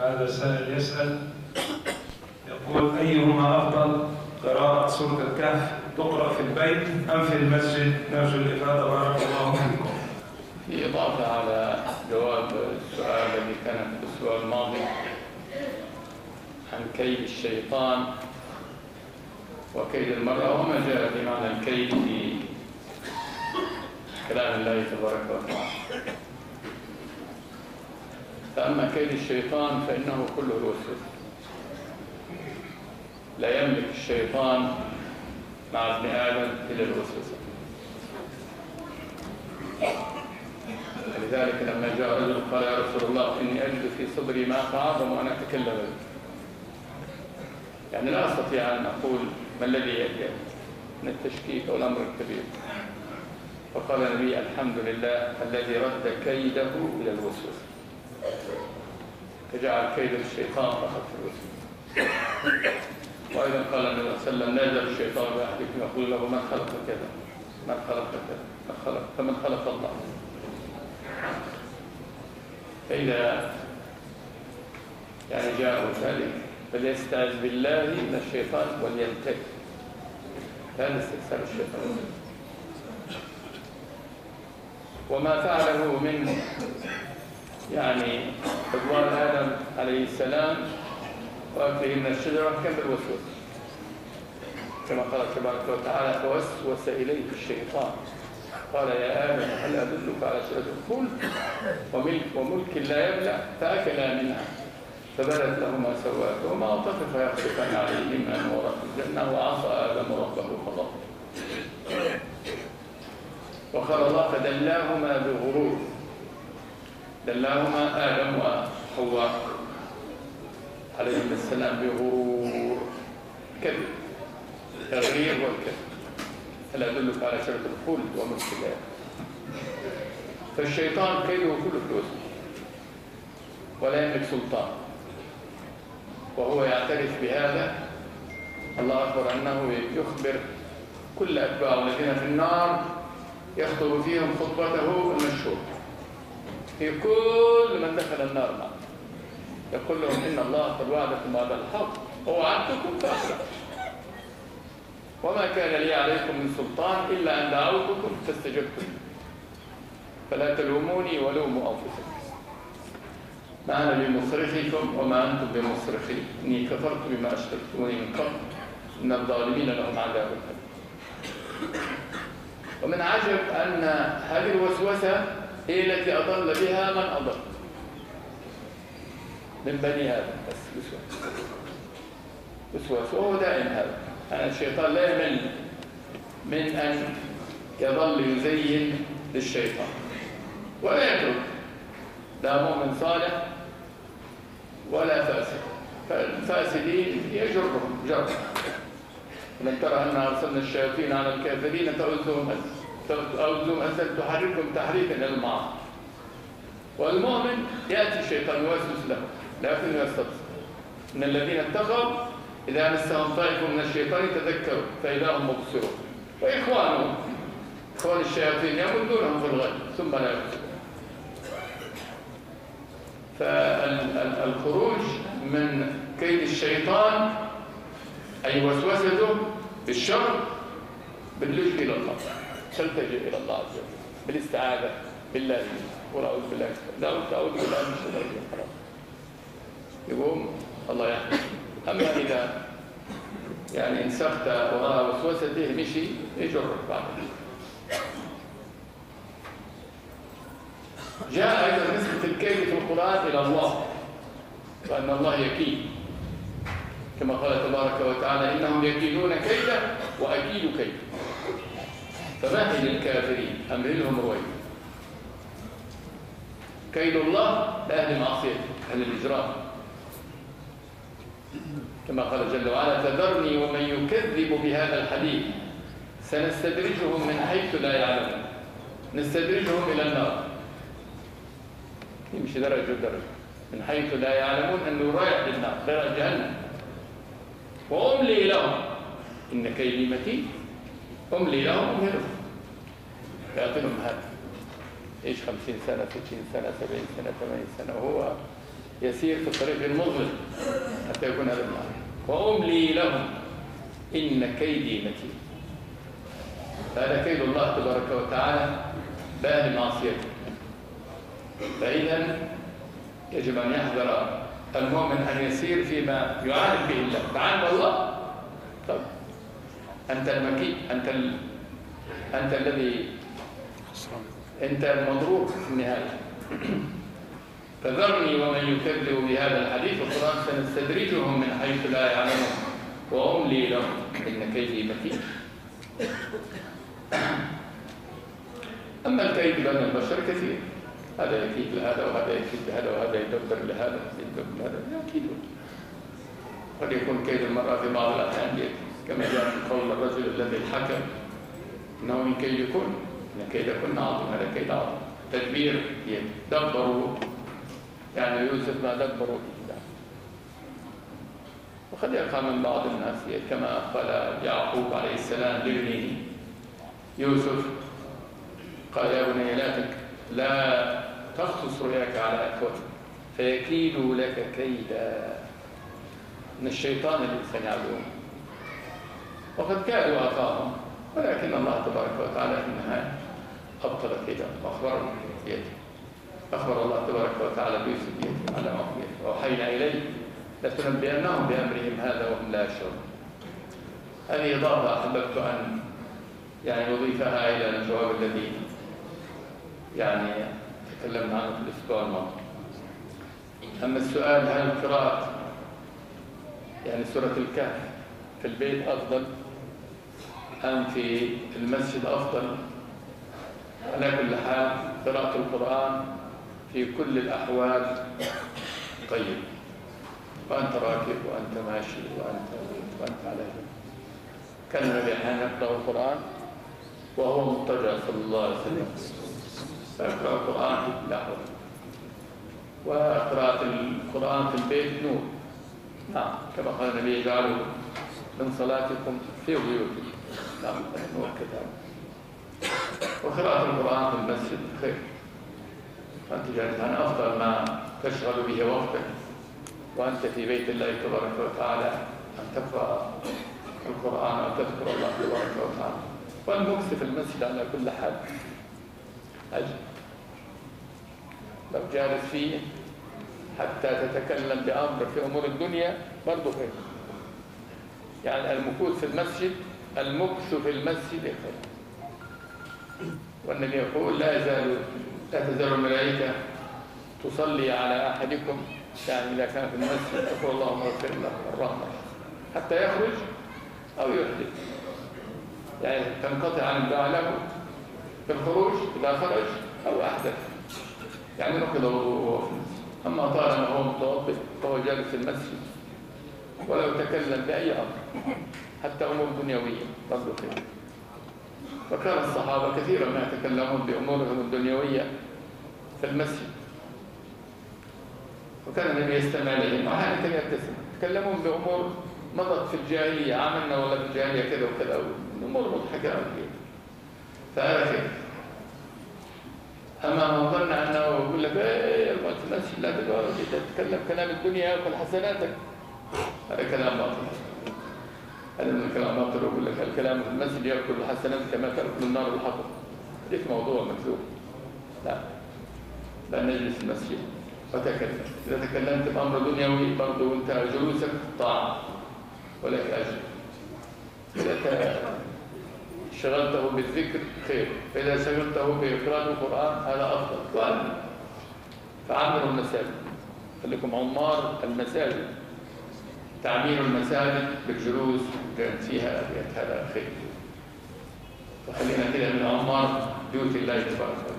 هذا سائل يسأل يقول أيهما أفضل قراءة سورة الكهف تقرأ في البيت أم في المسجد؟ نرجو الإفادة بارك الله فيكم. في إضافة على جواب السؤال الذي كان في الأسبوع الماضي عن كيد الشيطان وكيد المرأة وما جاء بمعنى الكيد في كلام الله تبارك وتعالى. فأما كيد الشيطان فإنه كله الوسوسة لا يملك الشيطان مع ابن آدم إلا الوسوسة. لذلك لما جاء رجل قال يا رسول الله إني أجد في صدري ما فأعظم وأنا أتكلم. به يعني لا أستطيع أن أقول ما الذي يجب من التشكيك أو الأمر الكبير. فقال النبي الحمد لله الذي رد كيده إلى الوسوسة. فجعل كيد الشيطان في الوسوسة وأيضا قال النبي صلى الله عليه وسلم نادى الشيطان بأحدكم يقول له من خلق كذا؟ من خلق كذا؟ من خلق فمن خلق الله. فإذا يعني جاءوا ذلك فليستعذ بالله من الشيطان ولينتهي. هذا استكثار الشيطان وما فعله من يعني رضوان آدم عليه السلام وأكله من الشجرة كان بالوسوسة كما قال تبارك وتعالى فوسوس إليه الشيطان. قال يا آدم هل أدلك على شجرة الخلد وملك, وملك لا يبلع فأكلا منها. فبدت لهما سوآتهما وطفقا يخصفان عليهما من ورق الجنة وعصى آدم ربه فغضب وقال الله فدلاهما بغرور. دلاهما آدم وحواء عليهم السلام بغرور. كذب. تغرير والكذب. هل أدلك على شجرة الخلد وملك يبلع فالشيطان كيده كله فلوس. ولا يملك سلطان. وهو يعترف بهذا. الله أكبر أنه يخبر كل أتباعه الذين في النار يخطب فيهم خطبته المشهور. في كل من دخل النار معه. يقول لهم إن الله قد وعدكم هذا الحق. ووعدتكم فأخلف وما كان لي عليكم من سلطان إلا أن دعوتكم فاستجبتم. فلا تلوموني ولوموا أنفسكم. ما أنا بمصرخكم وما أنتم بمصرخي. إني كفرت بما أشركتموني من قبل. إن الظالمين لهم عذاب ومن عجب أن هذه الوسوسة هي التي أضل بها من أضل. من بني آدم. بس وسوسة وسوسة وهو دائم هذا. يعني الشيطان لا يمل من أن يظل يزين للشيطان. ولا يترك. لا مؤمن صالح ولا فاسد فالفاسدين يجرهم جر لم ترى أن أرسلنا الشياطين على الكافرين تؤذهم تؤذهم أزل تحركهم تحريكا إلى المعاصي والمؤمن يأتي الشيطان يوسوس له لكن يستبصر. إن الذين اتقوا إذا مسهم طائف من الشيطان تذكروا فإذا هم مبصرون. وإخوانهم إخوان الشياطين يمدونهم في الغد ثم لا يبصرون. فالخروج من كيد الشيطان أي وسوسته بالشر باللجوء إلى الله. تلتجئ إلى الله عز وجل بالاستعاذة بالله ونعوذ بالله لا أعوذ بالله من الشيطان الرجيم يقوم الله يحفظ أما إذا يعني انسخت وراء وسوسته مشي يجرك بعد. جاء أيضا نسبة الكيد في القرآن إلى الله وأن الله يكيد. كما قال تبارك وتعالى إنهم يكيدون كيدا وأكيد كيدا. فمهل الكافرين أمهلهم رويدا كيد الله لأهل معصيته أهل الإجرام كما قال جل وعلا فذرني ومن يكذب بهذا الحديث سنستدرجهم من حيث لا يعلمون. نستدرجهم إلى النار. يمشي درجة درجة. من حيث لا يعلمون أنه رايح للنار رايح جهنم. وأملي لهم. إن كيدي متين. أملي لهم أمهلهم يعطيهم هذا. إيش خمسين سنة ستين سنة سبعين سنة ثمانين سنة؟ وهو يسير في الطريق المظلم حتى يكون هذا المعنى. وأملي لهم إن كيدي متين. هذا كيد الله تبارك وتعالى لا لمعصيته فإذا يجب أن يحذر المؤمن أن يسير فيما يعاند به الله. تعاند الله. طب أنت المكي أنت ال... أنت الذي أنت المضروب في النهاية. فذرني ومن يكذب بهذا الحديث القرآن سنستدرجهم من حيث لا يعلمون. وأملي لهم. إن كيدي متين. أما الكيد بين البشر كثير. هذا يكيد لهذا وهذا يكيد لهذا وهذا يدبر لهذا يدبر لهذا. يكيدون قد يكون كيد المرأة في بعض الأحيان كما جاء في قول الرجل الذي حكم إنه من كيدكن ان كيدكن عظيم هذا كيد تدبير يدبروا يعني يوسف ما دبروا وقد يقع من بعض الناس كما قال يعقوب عليه السلام لابنه. يوسف قال يا بني لا تك لا تخصص رؤياك على اخوتك فيكيدوا لك كيدا. من الشيطان الانسان يعبدون وقد كادوا أخاهم ولكن الله تبارك وتعالى في النهاية أبطل كيدا وأخبرهم بيده أخبر الله تبارك وتعالى بيوسف بيده على مقبيته وأوحينا إليه لتنبئنهم بأمرهم هذا وهم لا يشعرون. هذه إضافة أحببت أن يعني نضيفها إلى الجواب الذي يعني تكلمنا عنه في الأسبوع الماضي. أما السؤال هل قراءة يعني سورة الكهف في البيت أفضل؟ أم في المسجد أفضل؟ على كل حال قراءة القرآن في كل الأحوال. طيب. وأنت راكب وأنت ماشي وأنت وأنت على كان النبي أحيانا يقرأ القرآن وهو مضطجع صلى الله عليه وسلم فيقرأ القرآن في كل الأحوال وقراءة القرآن في البيت نور. نعم كما قال النبي اجعلوا من صلاتكم في بيوتكم. نعم نور كتاب وقراءة القرآن في المسجد. خير. أنت جالس. عن أفضل ما تشغل به وقتك. وأنت في بيت الله تبارك وتعالى أن تقرأ القرآن وتذكر الله تبارك وتعالى. والمكس في المسجد على كل حال. أجل. لو جالس فيه حتى تتكلم بأمر في أمور الدنيا برضه خير. يعني المكوث في المسجد المكث في المسجد خير. والنبي يقول لا يزال لا تزال الملائكة تصلي على أحدكم يعني إذا كان في المسجد تقول اللهم اغفر له الرحمة حتى يخرج أو يحدث. يعني تنقطع عن الدعاء له في الخروج إذا خرج أو أحدث. يعني نقض وضوءه في المسجد أما طالما هو متوضئ فهو جالس في المسجد ولو تكلم بأي أمر حتى أمور دنيوية برضه خير. وكان الصحابة كثيرا ما يتكلمون بأمورهم الدنيوية في المسجد. وكان النبي يستمع إليهم. وأحيانا كان يبتسم؟ يتكلمون بأمور مضت في الجاهلية. عملنا ولا في الجاهلية كذا وكذا. أمور مضحكة أوي. فهذا خير أما من ظن أنه يقول لك إيه المسجد لا تتكلم كلام الدنيا يأكل حسناتك. هذا كلام باطل. هذا من باطل يقول لك الكلام في المسجد؟ يأكل الحسنات كما تأكل النار الحطب. ليس موضوع مكذوب؟ لا. لا نجلس المسجد. وتكلم. إذا تكلمت بأمر دنيوي برضه وأنت جلوسك طاعة. ولك أجر. إذا شغلته بالذكر خير. فإذا شغلته بإقراء القرآن هذا أفضل. وأن فعمروا المساجد. خليكم عمار المساجد. تعمير المساجد بالجلوس كان فيها أبيات هذا خير وخلينا كده من عمار بيوت الله تبارك